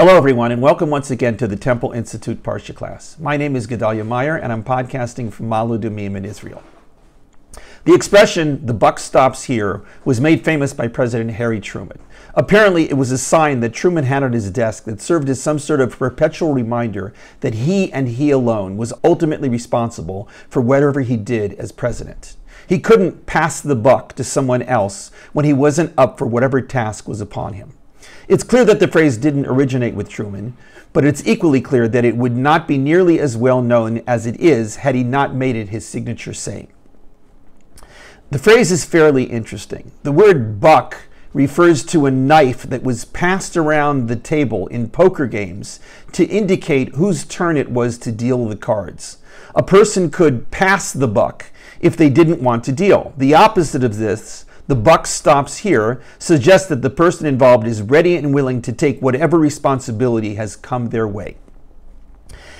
Hello, everyone, and welcome once again to the Temple Institute Parsha class. My name is Gedalia Meyer, and I'm podcasting from Ma'ale Adumim in Israel. The expression, the buck stops here, was made famous by President Harry Truman. Apparently, it was a sign that Truman had on his desk that served as some sort of perpetual reminder that he and he alone was ultimately responsible for whatever he did as president. He couldn't pass the buck to someone else when he wasn't up for whatever task was upon him. It's clear that the phrase didn't originate with Truman, but it's equally clear that it would not be nearly as well known as it is had he not made it his signature saying. The phrase is fairly interesting. The word buck refers to a knife that was passed around the table in poker games to indicate whose turn it was to deal the cards. A person could pass the buck if they didn't want to deal. The opposite of this the buck stops here suggests that the person involved is ready and willing to take whatever responsibility has come their way.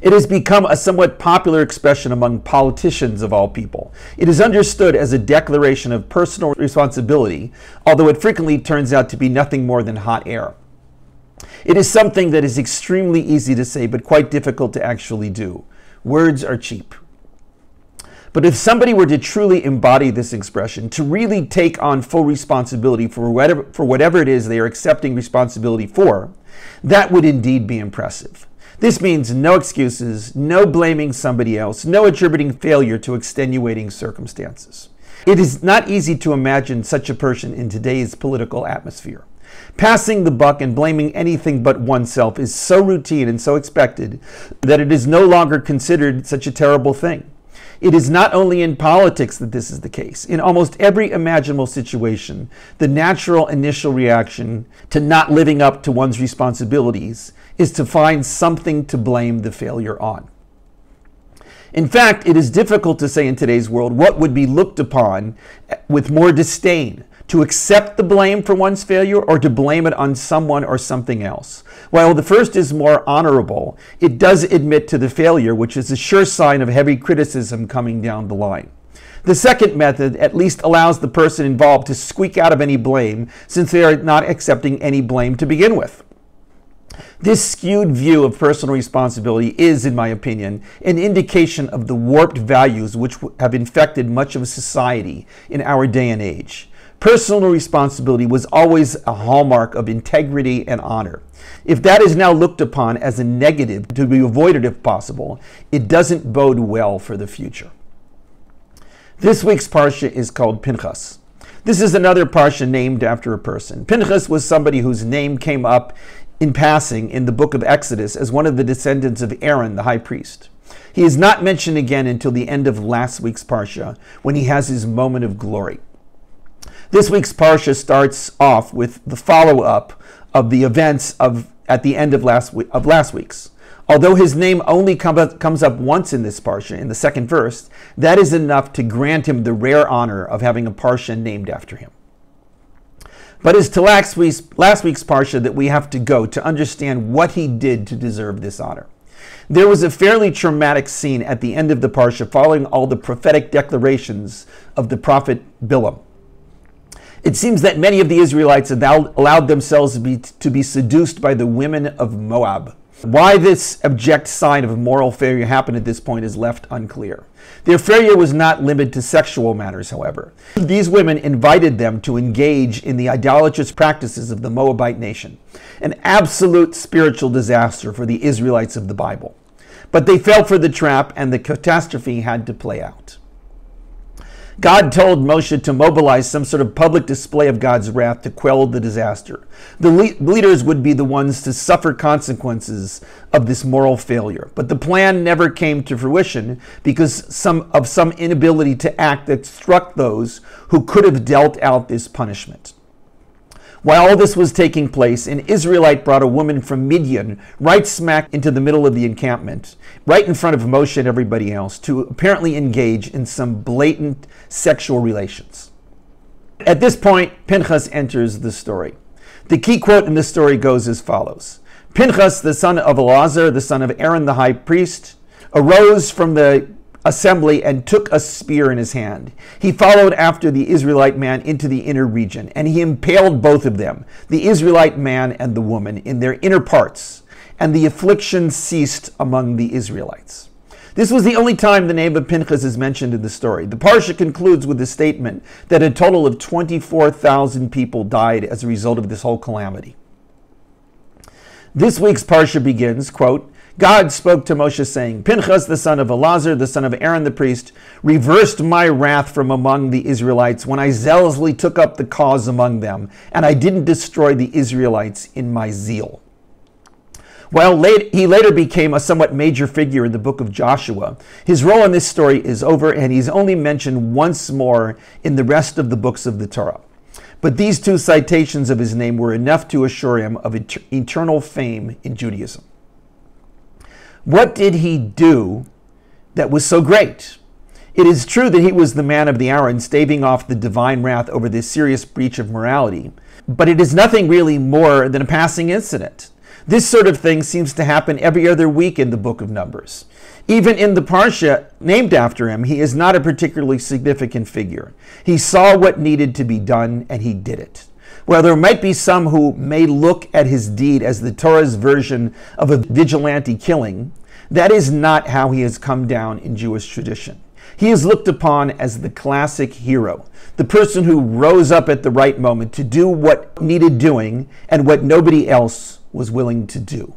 It has become a somewhat popular expression among politicians of all people. It is understood as a declaration of personal responsibility, although it frequently turns out to be nothing more than hot air. It is something that is extremely easy to say, but quite difficult to actually do. Words are cheap. But if somebody were to truly embody this expression, to really take on full responsibility for whatever, for whatever it is they are accepting responsibility for, that would indeed be impressive. This means no excuses, no blaming somebody else, no attributing failure to extenuating circumstances. It is not easy to imagine such a person in today's political atmosphere. Passing the buck and blaming anything but oneself is so routine and so expected that it is no longer considered such a terrible thing. It is not only in politics that this is the case. In almost every imaginable situation, the natural initial reaction to not living up to one's responsibilities is to find something to blame the failure on. In fact, it is difficult to say in today's world what would be looked upon with more disdain to accept the blame for one's failure or to blame it on someone or something else. While the first is more honorable, it does admit to the failure, which is a sure sign of heavy criticism coming down the line. The second method at least allows the person involved to squeak out of any blame since they are not accepting any blame to begin with. This skewed view of personal responsibility is, in my opinion, an indication of the warped values which have infected much of society in our day and age. Personal responsibility was always a hallmark of integrity and honor. If that is now looked upon as a negative to be avoided if possible, it doesn't bode well for the future. This week's Parsha is called Pinchas. This is another Parsha named after a person. Pinchas was somebody whose name came up in passing in the book of Exodus as one of the descendants of Aaron, the high priest. He is not mentioned again until the end of last week's Parsha when he has his moment of glory. This week's parsha starts off with the follow-up of the events of at the end of last week, of last week's. Although his name only come up, comes up once in this parsha, in the second verse, that is enough to grant him the rare honor of having a parsha named after him. But it's to last week's, last week's parsha that we have to go to understand what he did to deserve this honor. There was a fairly traumatic scene at the end of the parsha following all the prophetic declarations of the prophet Bilam. It seems that many of the Israelites allowed themselves to be, to be seduced by the women of Moab. Why this abject sign of moral failure happened at this point is left unclear. Their failure was not limited to sexual matters, however. These women invited them to engage in the idolatrous practices of the Moabite nation, an absolute spiritual disaster for the Israelites of the Bible. But they fell for the trap, and the catastrophe had to play out. God told Moshe to mobilize some sort of public display of God's wrath to quell the disaster. The le- leaders would be the ones to suffer consequences of this moral failure. But the plan never came to fruition because some, of some inability to act that struck those who could have dealt out this punishment. While all this was taking place, an Israelite brought a woman from Midian right smack into the middle of the encampment, right in front of Moshe and everybody else, to apparently engage in some blatant sexual relations. At this point, Pinchas enters the story. The key quote in the story goes as follows Pinchas, the son of Eleazar, the son of Aaron the high priest, arose from the assembly and took a spear in his hand. He followed after the Israelite man into the inner region, and he impaled both of them, the Israelite man and the woman, in their inner parts, and the affliction ceased among the Israelites. This was the only time the name of Pinchas is mentioned in the story. The Parsha concludes with the statement that a total of 24,000 people died as a result of this whole calamity. This week's Parsha begins, quote, God spoke to Moshe saying, Pinchas, the son of Elazar, the son of Aaron the priest, reversed my wrath from among the Israelites when I zealously took up the cause among them, and I didn't destroy the Israelites in my zeal. While late, he later became a somewhat major figure in the book of Joshua, his role in this story is over and he's only mentioned once more in the rest of the books of the Torah. But these two citations of his name were enough to assure him of eternal fame in Judaism. What did he do that was so great? It is true that he was the man of the hour in staving off the divine wrath over this serious breach of morality, but it is nothing really more than a passing incident. This sort of thing seems to happen every other week in the book of Numbers. Even in the Parsha named after him, he is not a particularly significant figure. He saw what needed to be done and he did it. While there might be some who may look at his deed as the Torah's version of a vigilante killing, that is not how he has come down in Jewish tradition. He is looked upon as the classic hero, the person who rose up at the right moment to do what needed doing and what nobody else was willing to do.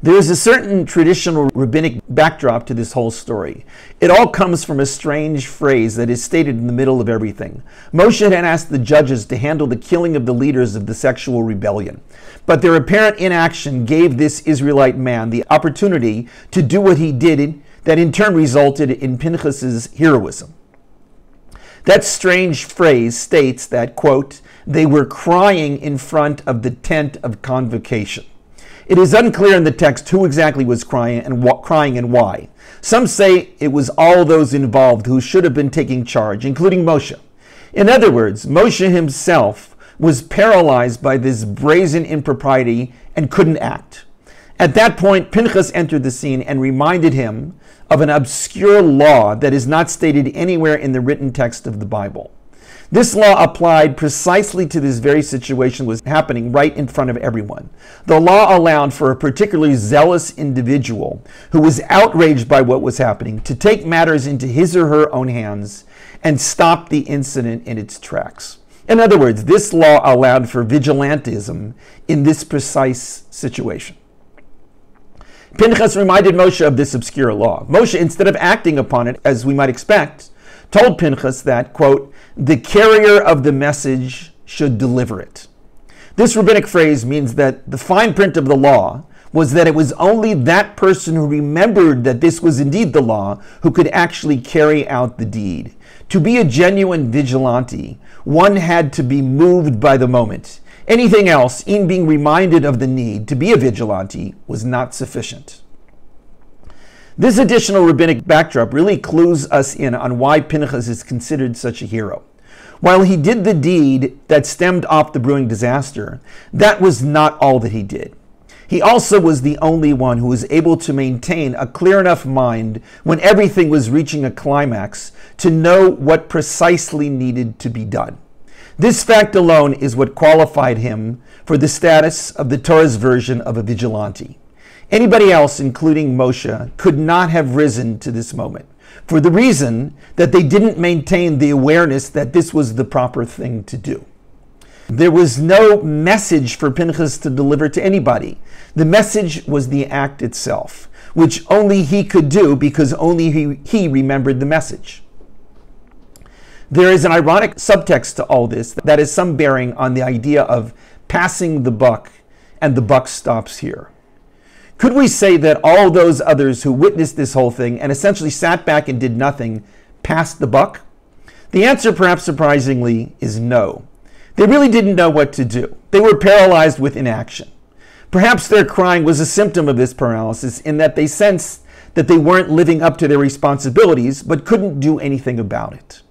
There is a certain traditional rabbinic backdrop to this whole story. It all comes from a strange phrase that is stated in the middle of everything. Moshe had asked the judges to handle the killing of the leaders of the sexual rebellion, but their apparent inaction gave this Israelite man the opportunity to do what he did, that in turn resulted in Pinchas's heroism. That strange phrase states that, quote, they were crying in front of the tent of convocation. It is unclear in the text who exactly was crying and crying and why. Some say it was all those involved who should have been taking charge, including Moshe. In other words, Moshe himself was paralyzed by this brazen impropriety and couldn't act. At that point, Pinchas entered the scene and reminded him of an obscure law that is not stated anywhere in the written text of the Bible. This law applied precisely to this very situation was happening right in front of everyone. The law allowed for a particularly zealous individual who was outraged by what was happening to take matters into his or her own hands and stop the incident in its tracks. In other words, this law allowed for vigilantism in this precise situation. Pinchas reminded Moshe of this obscure law. Moshe, instead of acting upon it, as we might expect, told Pinchas that, quote, the carrier of the message should deliver it. This rabbinic phrase means that the fine print of the law was that it was only that person who remembered that this was indeed the law who could actually carry out the deed. To be a genuine vigilante, one had to be moved by the moment. Anything else, in being reminded of the need to be a vigilante, was not sufficient. This additional rabbinic backdrop really clues us in on why Pinchas is considered such a hero. While he did the deed that stemmed off the brewing disaster, that was not all that he did. He also was the only one who was able to maintain a clear enough mind when everything was reaching a climax to know what precisely needed to be done. This fact alone is what qualified him for the status of the Torah's version of a vigilante. Anybody else, including Moshe, could not have risen to this moment for the reason that they didn't maintain the awareness that this was the proper thing to do. There was no message for Pinchas to deliver to anybody. The message was the act itself, which only he could do because only he, he remembered the message. There is an ironic subtext to all this that has some bearing on the idea of passing the buck and the buck stops here. Could we say that all those others who witnessed this whole thing and essentially sat back and did nothing passed the buck? The answer, perhaps surprisingly, is no. They really didn't know what to do. They were paralyzed with inaction. Perhaps their crying was a symptom of this paralysis in that they sensed that they weren't living up to their responsibilities but couldn't do anything about it.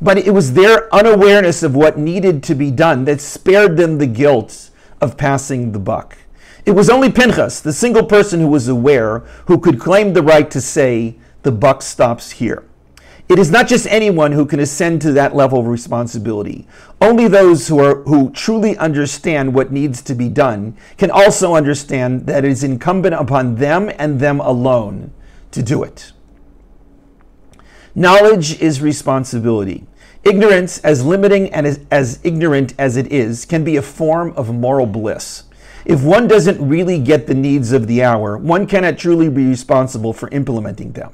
But it was their unawareness of what needed to be done that spared them the guilt of passing the buck. It was only Pinchas, the single person who was aware, who could claim the right to say, the buck stops here. It is not just anyone who can ascend to that level of responsibility. Only those who, are, who truly understand what needs to be done can also understand that it is incumbent upon them and them alone to do it. Knowledge is responsibility. Ignorance, as limiting and as, as ignorant as it is, can be a form of moral bliss. If one doesn't really get the needs of the hour, one cannot truly be responsible for implementing them.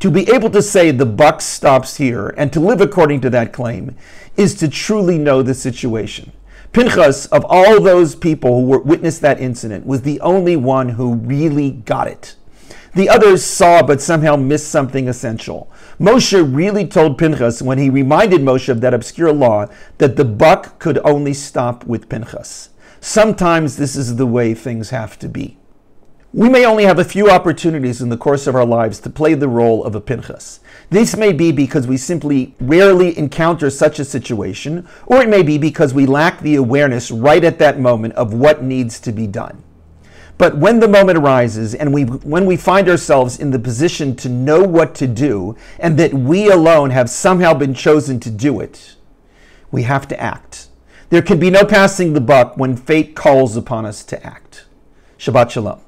To be able to say the buck stops here and to live according to that claim is to truly know the situation. Pinchas, of all those people who witnessed that incident, was the only one who really got it. The others saw but somehow missed something essential. Moshe really told Pinchas when he reminded Moshe of that obscure law that the buck could only stop with Pinchas. Sometimes this is the way things have to be. We may only have a few opportunities in the course of our lives to play the role of a Pinchas. This may be because we simply rarely encounter such a situation, or it may be because we lack the awareness right at that moment of what needs to be done. But when the moment arises and we, when we find ourselves in the position to know what to do and that we alone have somehow been chosen to do it, we have to act. There can be no passing the buck when fate calls upon us to act. Shabbat Shalom.